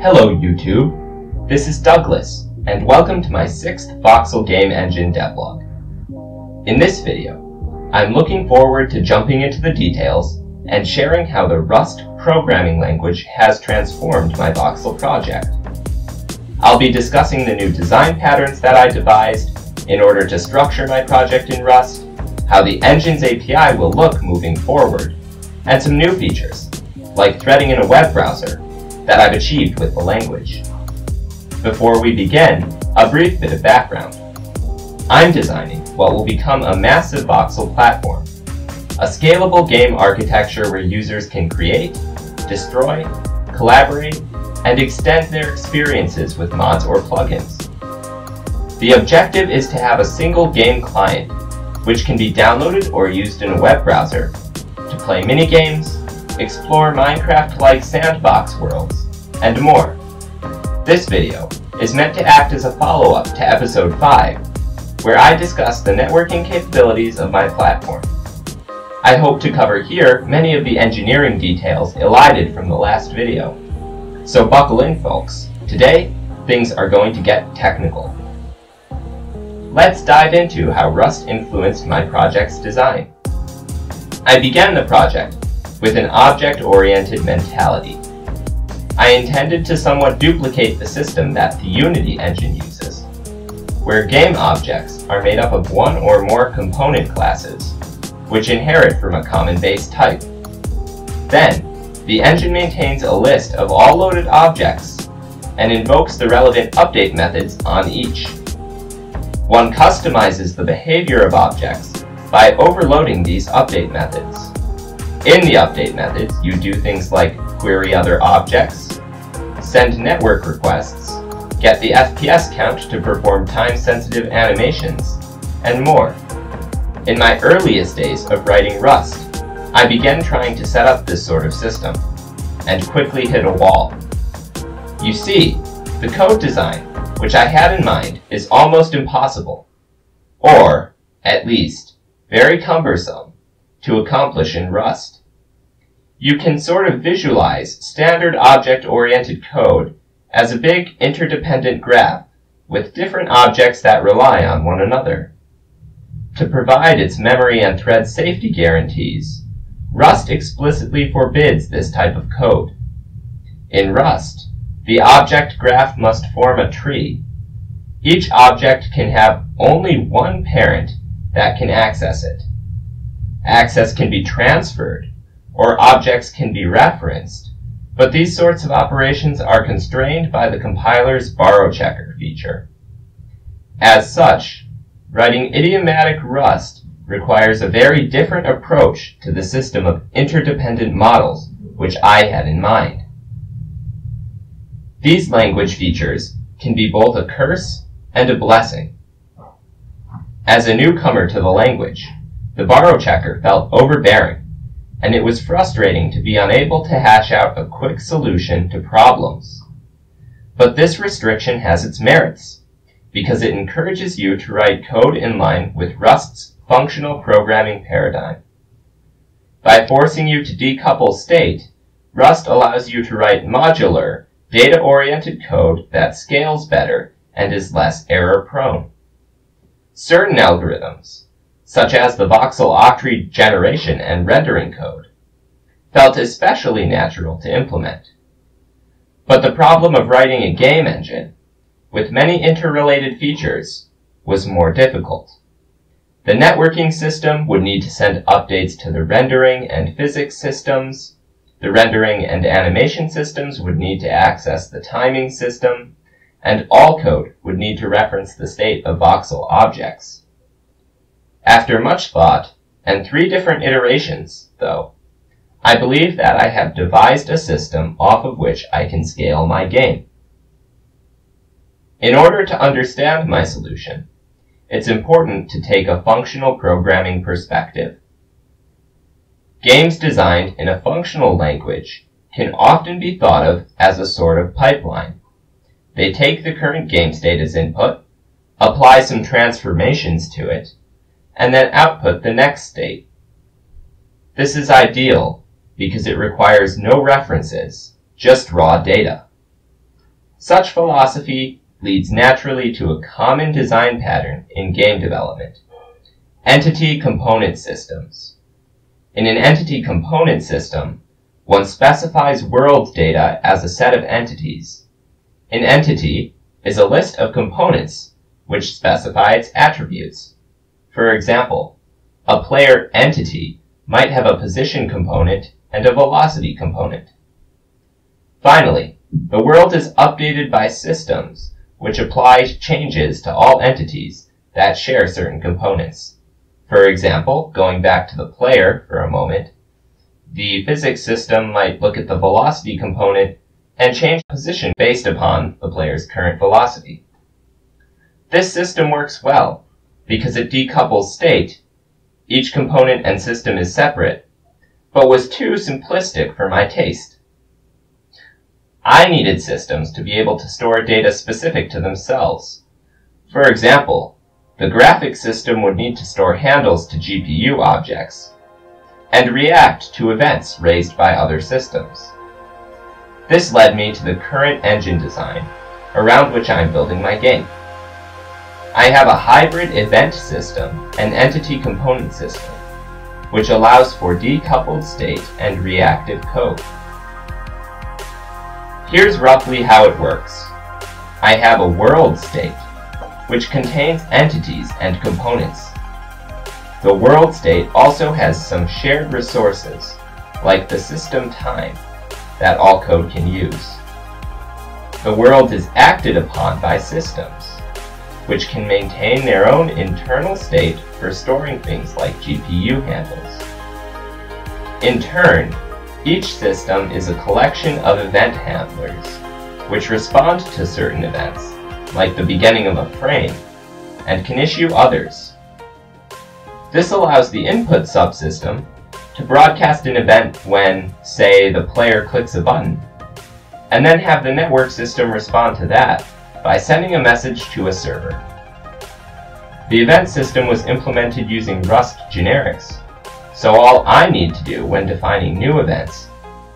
Hello YouTube, this is Douglas, and welcome to my sixth Voxel Game Engine devlog. In this video, I'm looking forward to jumping into the details and sharing how the Rust programming language has transformed my Voxel project. I'll be discussing the new design patterns that I devised in order to structure my project in Rust, how the engine's API will look moving forward, and some new features, like threading in a web browser, that I've achieved with the language. Before we begin, a brief bit of background. I'm designing what will become a massive voxel platform, a scalable game architecture where users can create, destroy, collaborate, and extend their experiences with mods or plugins. The objective is to have a single game client, which can be downloaded or used in a web browser, to play minigames, explore Minecraft-like sandbox worlds, and more. This video is meant to act as a follow-up to episode 5, where I discuss the networking capabilities of my platform. I hope to cover here many of the engineering details elided from the last video. So buckle in folks, today things are going to get technical. Let's dive into how Rust influenced my project's design. I began the project with an object-oriented mentality. I intended to somewhat duplicate the system that the Unity engine uses, where game objects are made up of one or more component classes, which inherit from a common base type. Then, the engine maintains a list of all loaded objects and invokes the relevant update methods on each. One customizes the behavior of objects by overloading these update methods. In the update methods, you do things like query other objects, send network requests, get the FPS count to perform time-sensitive animations, and more. In my earliest days of writing Rust, I began trying to set up this sort of system, and quickly hit a wall. You see, the code design, which I had in mind, is almost impossible, or, at least, very cumbersome, to accomplish in Rust you can sort of visualize standard object-oriented code as a big interdependent graph with different objects that rely on one another. To provide its memory and thread safety guarantees, Rust explicitly forbids this type of code. In Rust, the object graph must form a tree. Each object can have only one parent that can access it. Access can be transferred or objects can be referenced, but these sorts of operations are constrained by the compiler's borrow checker feature. As such, writing idiomatic Rust requires a very different approach to the system of interdependent models which I had in mind. These language features can be both a curse and a blessing. As a newcomer to the language, the borrow checker felt overbearing and it was frustrating to be unable to hash out a quick solution to problems. But this restriction has its merits, because it encourages you to write code in line with Rust's functional programming paradigm. By forcing you to decouple state, Rust allows you to write modular, data-oriented code that scales better and is less error-prone. Certain algorithms, such as the voxel octree generation and rendering code, felt especially natural to implement. But the problem of writing a game engine, with many interrelated features, was more difficult. The networking system would need to send updates to the rendering and physics systems. The rendering and animation systems would need to access the timing system, and all code would need to reference the state of voxel objects. After much thought, and three different iterations, though, I believe that I have devised a system off of which I can scale my game. In order to understand my solution, it's important to take a functional programming perspective. Games designed in a functional language can often be thought of as a sort of pipeline. They take the current game state as input, apply some transformations to it, and then output the next state. This is ideal because it requires no references, just raw data. Such philosophy leads naturally to a common design pattern in game development. Entity component systems. In an entity component system, one specifies world data as a set of entities. An entity is a list of components which specify its attributes. For example, a player entity might have a position component and a velocity component. Finally, the world is updated by systems which apply changes to all entities that share certain components. For example, going back to the player for a moment, the physics system might look at the velocity component and change position based upon the player's current velocity. This system works well because it decouples state. Each component and system is separate, but was too simplistic for my taste. I needed systems to be able to store data specific to themselves. For example, the graphics system would need to store handles to GPU objects and react to events raised by other systems. This led me to the current engine design, around which I am building my game. I have a hybrid event system and entity component system, which allows for decoupled state and reactive code. Here's roughly how it works. I have a world state, which contains entities and components. The world state also has some shared resources, like the system time, that all code can use. The world is acted upon by systems, which can maintain their own internal state for storing things like GPU handles. In turn, each system is a collection of event handlers, which respond to certain events, like the beginning of a frame, and can issue others. This allows the input subsystem to broadcast an event when, say, the player clicks a button, and then have the network system respond to that by sending a message to a server. The event system was implemented using Rust generics, so all I need to do when defining new events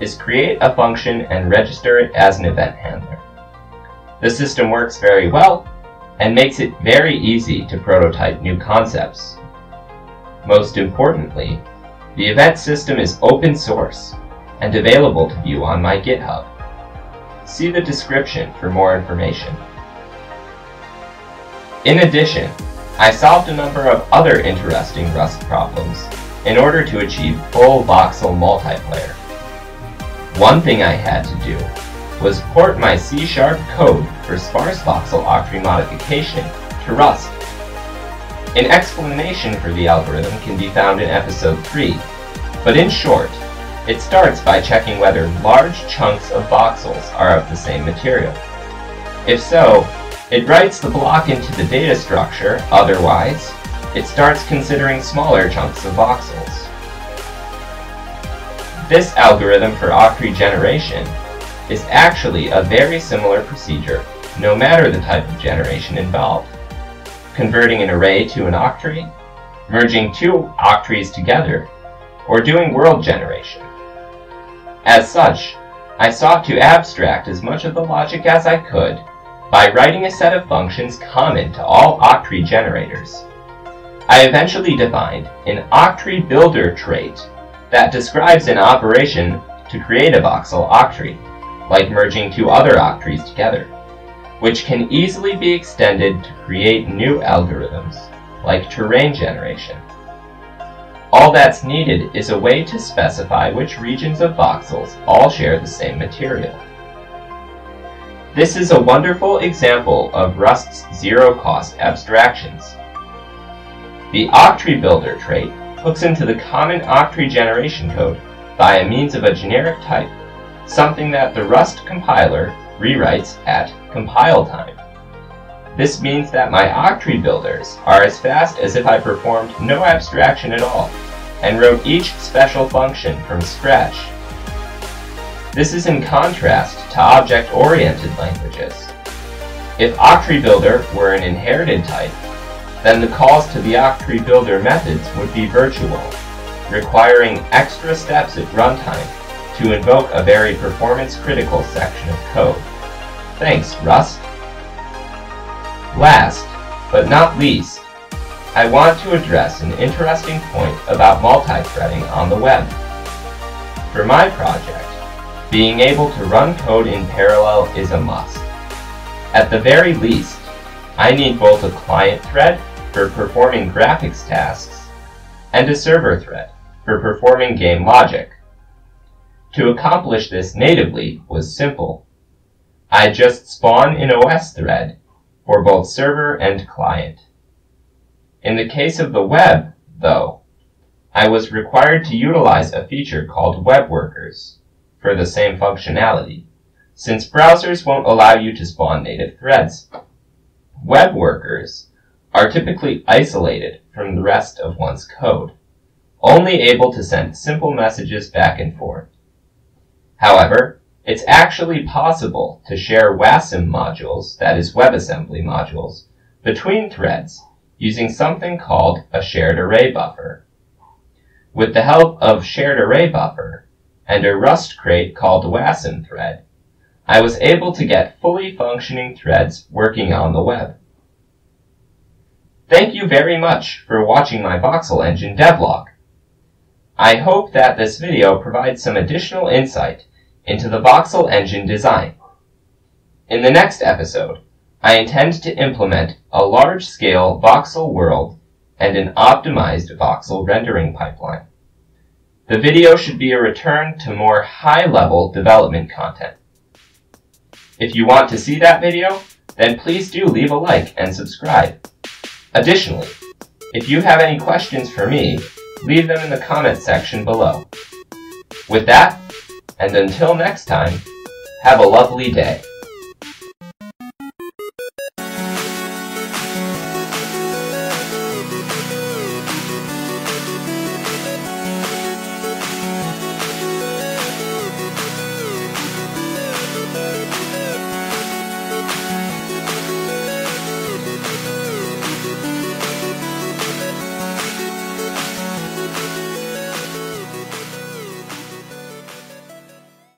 is create a function and register it as an event handler. The system works very well and makes it very easy to prototype new concepts. Most importantly, the event system is open source and available to view on my GitHub. See the description for more information. In addition, I solved a number of other interesting Rust problems in order to achieve full voxel multiplayer. One thing I had to do was port my C-sharp code for sparse voxel octree modification to Rust. An explanation for the algorithm can be found in episode 3, but in short, it starts by checking whether large chunks of voxels are of the same material. If so, it writes the block into the data structure, otherwise, it starts considering smaller chunks of voxels. This algorithm for octree generation is actually a very similar procedure no matter the type of generation involved. Converting an array to an octree, merging two octrees together, or doing world generation. As such, I sought to abstract as much of the logic as I could by writing a set of functions common to all octree generators. I eventually defined an octree builder trait that describes an operation to create a voxel octree, like merging two other octrees together, which can easily be extended to create new algorithms, like terrain generation. All that's needed is a way to specify which regions of voxels all share the same material. This is a wonderful example of Rust's zero-cost abstractions. The octree builder trait hooks into the common octree generation code by means of a generic type, something that the Rust compiler rewrites at compile time. This means that my octree builders are as fast as if I performed no abstraction at all, and wrote each special function from scratch. This is in contrast to object-oriented languages. If octree builder were an inherited type, then the calls to the octree builder methods would be virtual, requiring extra steps at runtime to invoke a very performance-critical section of code. Thanks, Rust. Last, but not least, I want to address an interesting point about multi-threading on the web. For my project, being able to run code in parallel is a must. At the very least, I need both a client thread for performing graphics tasks and a server thread for performing game logic. To accomplish this natively was simple. I just spawn an OS thread for both server and client. In the case of the web, though, I was required to utilize a feature called Web Workers for the same functionality, since browsers won't allow you to spawn native threads. Web workers are typically isolated from the rest of one's code, only able to send simple messages back and forth. However, it's actually possible to share WASM modules, that is WebAssembly modules, between threads using something called a shared array buffer. With the help of shared array buffer and a Rust crate called WASM thread, I was able to get fully functioning threads working on the web. Thank you very much for watching my Voxel Engine devlog. I hope that this video provides some additional insight into the Voxel Engine design. In the next episode, I intend to implement a large-scale voxel world and an optimized voxel rendering pipeline. The video should be a return to more high-level development content. If you want to see that video, then please do leave a like and subscribe. Additionally, if you have any questions for me, leave them in the comment section below. With that, and until next time, have a lovely day.